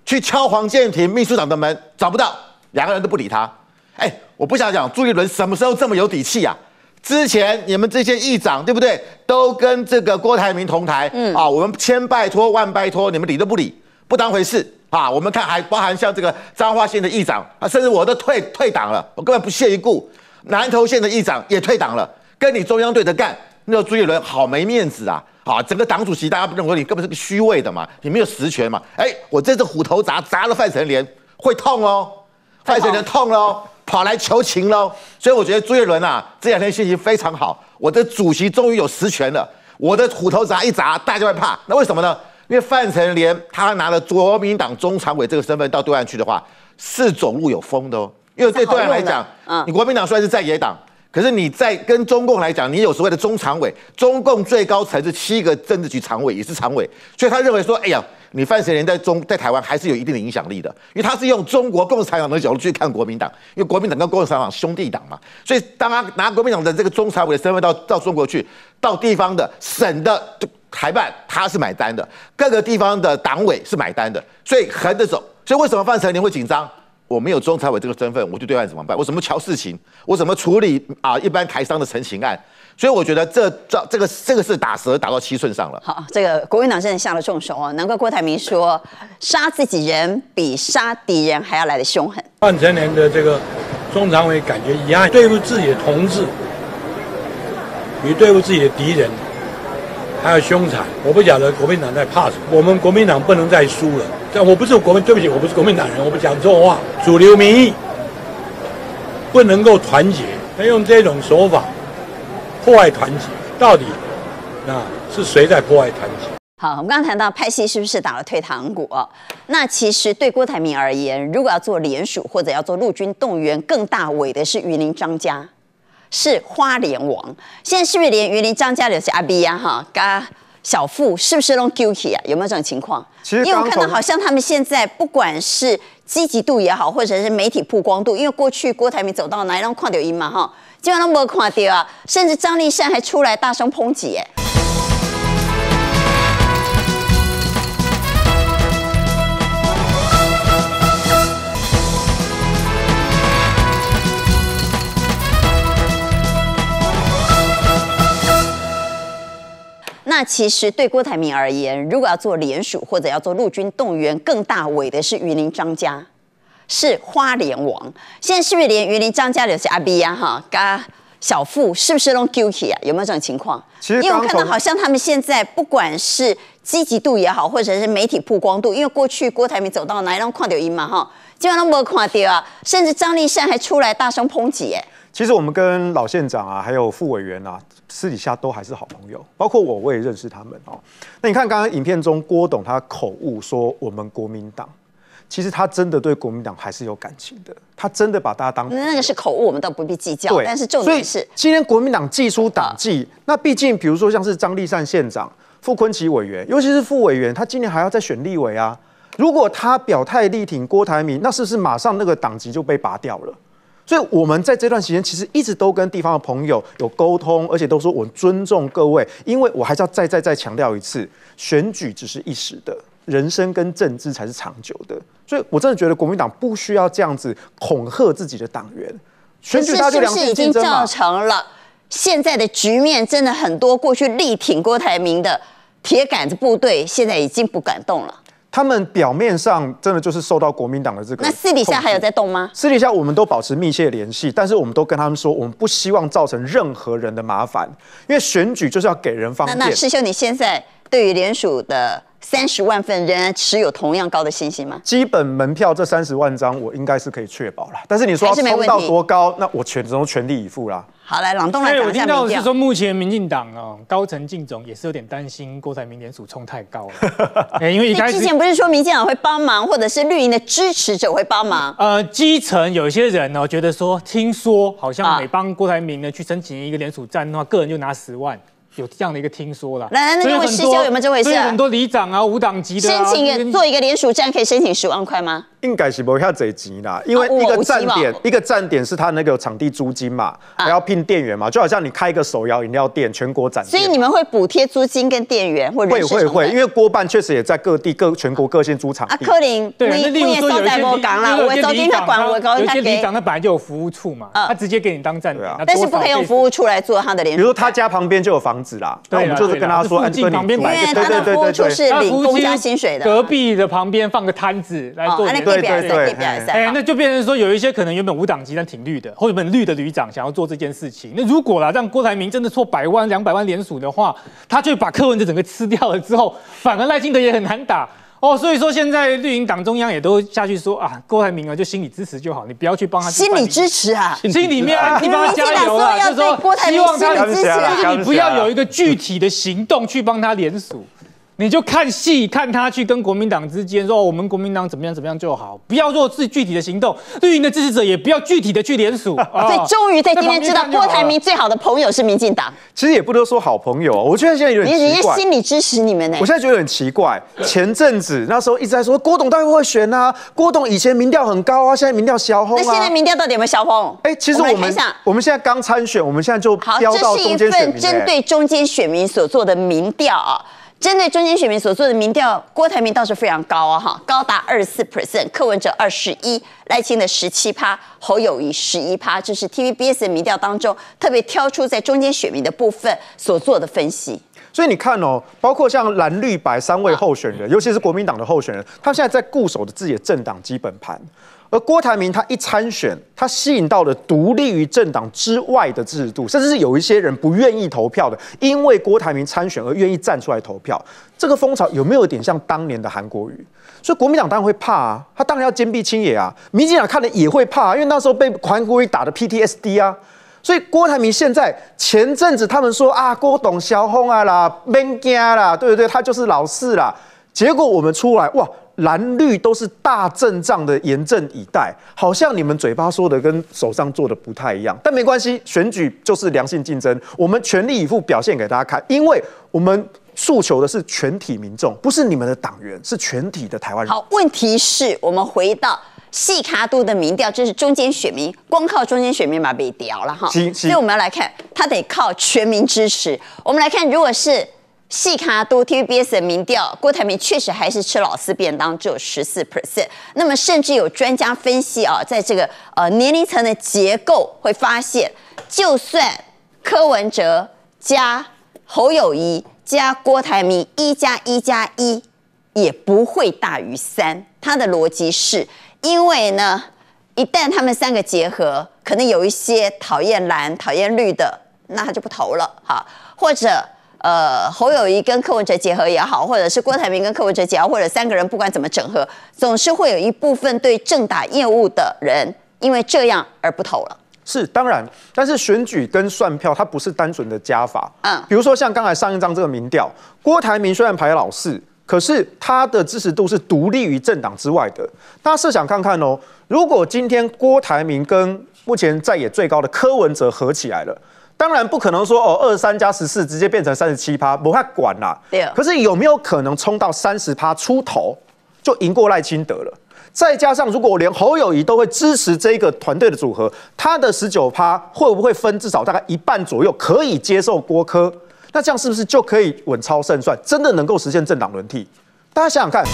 去敲黄建庭秘书长的门，找不到，两个人都不理他。哎，我不想讲朱立伦什么时候这么有底气啊？之前你们这些议长对不对，都跟这个郭台铭同台，嗯啊，我们千拜托万拜托，你们理都不理，不当回事啊。我们看还包含像这个彰化县的议长啊，甚至我都退退党了，我根本不屑一顾。南投县的议长也退党了，跟你中央对着干，那朱立伦好没面子啊。啊，整个党主席大家不认为你根本是个虚位的嘛，你没有实权嘛？哎，我这次虎头铡砸了范成廉，会痛哦，范成廉痛喽，跑来求情喽。所以我觉得朱一伦啊，这两天心情非常好，我的主席终于有实权了，我的虎头铡一砸，大家会怕。那为什么呢？因为范成廉他拿了国民党中常委这个身份到对岸去的话，是走路有风的哦。因为对对岸来讲，嗯，你国民党虽然是在野党。可是你在跟中共来讲，你有所谓的中常委，中共最高层是七个政治局常委，也是常委，所以他认为说，哎呀，你范成廉在中在台湾还是有一定的影响力的，因为他是用中国共产党的角度去看国民党，因为国民党跟共产党兄弟党嘛，所以当他拿国民党的这个中常委的身份到到中国去，到地方的省的台办他是买单的，各个地方的党委是买单的，所以横着走，所以为什么范成林会紧张？我没有中常委这个身份，我就对外怎么办？我怎么瞧事情？我怎么处理啊？一般台商的陈情案，所以我觉得这这这个这个是打蛇打到七寸上了。好，这个国民党真的下了重手哦，难怪郭台铭说杀自己人比杀敌人还要来的凶狠。范成年的这个中常委感觉一样对付自己的同志，与对付自己的敌人还要凶残。我不晓得国民党在怕什么，我们国民党不能再输了。但我不是国民，对不起，我不是国民党人，我不讲错话。主流民意不能够团结，他用这种手法破坏团结，到底那是谁在破坏团结？好，我们刚刚谈到派系是不是打了退堂鼓？那其实对郭台铭而言，如果要做联署或者要做陆军动员，更大伟的是榆林张家，是花莲王。现在是不是连榆林张家的是阿 B 呀？哈，嘎。小富是不是弄 guilty 啊？有没有这种情况？其实，因为我看到好像他们现在不管是积极度也好，或者是媒体曝光度，因为过去郭台铭走到哪里，让看到音嘛哈，基本上没看到啊，甚至张立善还出来大声抨击哎。那其实对郭台铭而言，如果要做联署或者要做陆军动员，更大尾的是榆林张家，是花莲王。现在是不是连榆林张家的是阿 B 呀？哈，嘎小富是不是弄 guilty 啊？有没有这种情况？其实，因为我看到好像他们现在不管是积极度也好，或者是媒体曝光度，因为过去郭台铭走到哪，让看到音嘛哈，基本上没看到啊，甚至张立善还出来大声抨击哎。其实我们跟老县长啊，还有副委员啊，私底下都还是好朋友，包括我，我也认识他们哦。那你看刚刚影片中郭董他口误说我们国民党，其实他真的对国民党还是有感情的，他真的把大家当那个是口误，我们倒不必计较。对，但是重点是今天国民党祭出党纪，那毕竟比如说像是张立善县长、傅昆奇委员，尤其是副委员，他今年还要再选立委啊。如果他表态力挺郭台铭，那是不是马上那个党籍就被拔掉了？所以，我们在这段时间其实一直都跟地方的朋友有沟通，而且都说我尊重各位，因为我还是要再再再强调一次，选举只是一时的，人生跟政治才是长久的。所以我真的觉得国民党不需要这样子恐吓自己的党员，选举他就良性竞争造成了现在的局面，真的很多过去力挺郭台铭的铁杆子部队，现在已经不敢动了。他们表面上真的就是受到国民党的这个，那私底下还有在动吗？私底下我们都保持密切联系，但是我们都跟他们说，我们不希望造成任何人的麻烦，因为选举就是要给人方便。那那师兄，你现在对于联署的三十万份仍然持有同样高的信心吗？基本门票这三十万张，我应该是可以确保了。但是你说要冲到多高，那我全都全力以赴啦。好，来朗东来对，讲一下我听到是说，目前民进党哦，高层进总也是有点担心郭台铭联署冲太高了，哎，因为一开始之前不是说民进党会帮忙，或者是绿营的支持者会帮忙？呃，基层有一些人呢、觉得说，听说好啊像每帮郭台铭呢去申请一个联署站的话，个人就拿十万，有这样的一个听说啦。来来那所以很多各位师兄有没有这回事啊所以很多里长啊、无党籍的、申啊，请做一个联署站可以申请十万块吗？应该是不要这急啦，因为啊一个站点，一个站点是他那个场地租金嘛，啊。还要聘店员嘛，就好像你开一个手摇饮料店，全国展店。所以你们会补贴租金跟店员会会会，因为郭办确实也在各地各全国各县租场啊，地。柯林，对，那例如说有一些我讲啦，有我一些里长走进他管，我高有一他给，些里长，他本来就有服务处嘛，嗯。他直接给你当站点对啊，但是不可以用服务处来做他的联署。比如说他家旁边就有房子啦，那我们就是跟他说，哎，这个附近旁边你因为他的服务处是他领公家薪水的，隔壁的旁边放个摊子来做对对可以比赛。哎，好那就变成说有一些可能原本无党籍但挺绿的，或者原本绿的旅长想要做这件事情。那如果啦让郭台铭真的错百万、两百万联署的话，他就把柯文哲整个吃掉了之后，反而赖清德也很难打。哦，所以说现在绿营党中央也都下去说啊，郭台铭啊就心理支持就好，你不要去帮他心理支持啊，心里面啊，你帮他加油啦，你们民进党说要就是说对郭台铭希望他心理支持啊就是你不要有一个具体的行动去帮他联署。你就看戏，看他去跟国民党之间说、哦我们国民党怎么样怎么样就好，不要做自具体的行动。绿营的支持者也不要具体的去联署。啊所以终于在今天知道郭台铭最好的朋友是民进党，其实也不能说好朋友，我觉得现在有点人奇怪。家心里支持你们呢我。现在觉得很奇怪，前阵子那时候一直在说郭董到底会选啊，郭董以前民调很高啊，现在民调小轰那现在啊。民调到底有没有消风？哎，其实我们我们现在刚参选，我们现在就好，飙到这是一中间选民份针哎对中间选民所做的民调啊。针对中间选民所做的民调，郭台铭倒是非常高啊，哈，高达二十四 percent，柯文哲二十一，赖清的十七趴，侯友谊十一趴，这是 TVBS 的民调当中特别挑出在中间选民的部分所做的分析。所以你看哦，包括像蓝绿白三位候选人，尤其是国民党的候选人，他现在在固守的自己的政党基本盘。而郭台铭他一参选，他吸引到了独立于政党之外的制度，甚至是有一些人不愿意投票的，因为郭台铭参选而愿意站出来投票。这个风潮有没有点像当年的韩国瑜？所以国民党当然会怕啊，他当然要坚壁清野啊。民进党看了也会怕、啊，因为那时候被韩国瑜打的 PTSD 啊。所以郭台铭现在前阵子他们说啊，郭董小红啊啦，免惊啦，对不对？他就是老四啦。结果我们出来哇，蓝绿都是大阵仗的严阵以待，好像你们嘴巴说的跟手上做的不太一样。但没关系，选举就是良性竞争，我们全力以赴表现给大家看，因为我们诉求的是全体民众，不是你们的党员，是全体的台湾人。好，问题是我们回到细卡度的民调，这是中间选民，光靠中间选民嘛被屌了哈，所以我们要来看，他得靠全民支持。我们来看，如果是细卡都 TVBS 的民调，郭台铭确实还是吃老四便当，只有十四 percent。那么甚至有专家分析啊，在这个呃年龄层的结构会发现，就算柯文哲加侯友谊加郭台铭一加一加一。也不会大于三。他的逻辑是，因为呢，一旦他们三个结合，可能有一些讨厌蓝、讨厌绿的，那他就不投了，哈，或者。呃，侯友谊跟柯文哲结合也好，或者是郭台铭跟柯文哲结合，或者三个人不管怎么整合，总是会有一部分对政打业务的人，因为这样而不投了。是当然，但是选举跟算票它不是单纯的加法。嗯嗯，比如说像刚才上一张这个民调，郭台铭虽然排老四，可是他的支持度是独立于政党之外的。大家设想看看哦，如果今天郭台铭跟目前在野最高的柯文哲合起来了。当然不可能说哦，二三加十四直接变成三十七趴，不太管啦。可是有没有可能冲到三十趴出头，就赢过赖清德了？再加上如果连侯友谊都会支持这个团队的组合，他的十九趴会不会分至少大概一半左右可以接受郭科？那这样是不是就可以稳操胜算，真的能够实现政党轮替？大家想想看。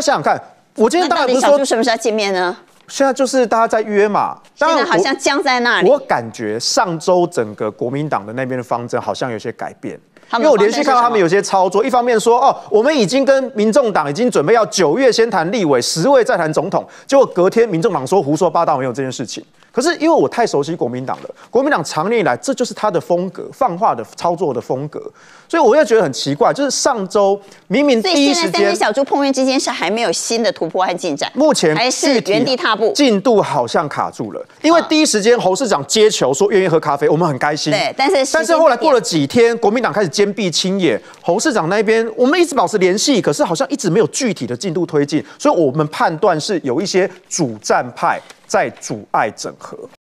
家想想看，我今天那到底当然不是说什么时候见面呢？现在就是大家在约嘛，现当然好像僵在那里我。感觉上周整个国民党的那边的方针好像有些改变。因为我连续看到他们有些操作，一方面说哦，我们已经跟民众党已经准备要九月先谈立委，十位再谈总统，结果隔天民众党说胡说八道，没有这件事情。可是因为我太熟悉国民党了，国民党长年以来这就是他的风格，放话的操作的风格，所以我也觉得很奇怪，就是上周明明所第一时间三只小猪碰面之间是还没有新的突破和进展，目前还是原地踏步。进度好像卡住了，因为第一时间侯市长接球说愿意喝咖啡，我们很开心。对但是但是后来过了几天，国民党开始坚壁清野，侯市长那边我们一直保持联系，可是好像一直没有具体的进度推进，所以我们判断是有一些主战派在阻碍整合。